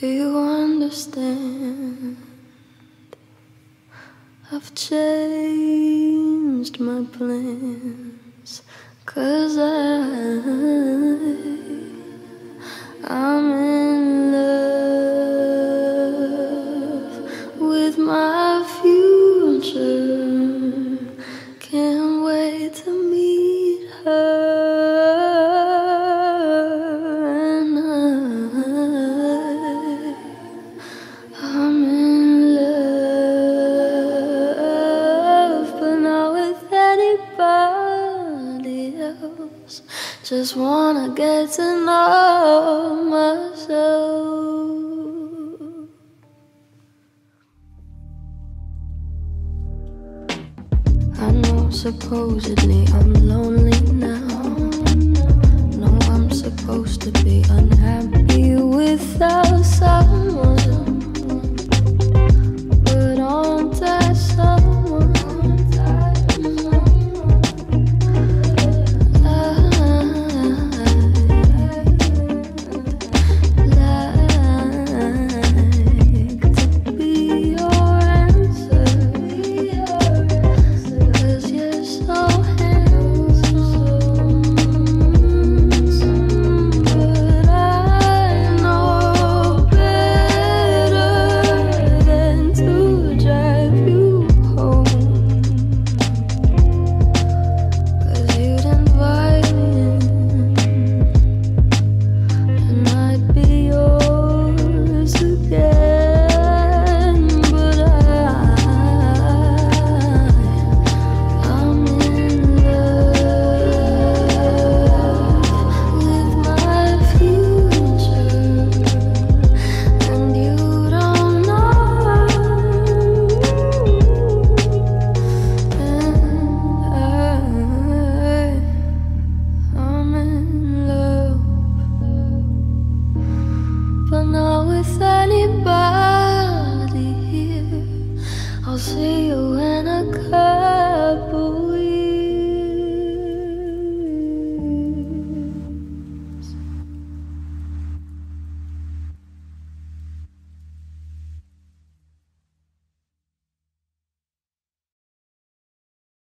Do you understand? I've changed my plans, cause I, I'm in love with my future. Just wanna get to know myself. I know supposedly I'm lonely now. No, I'm supposed to be unhappy without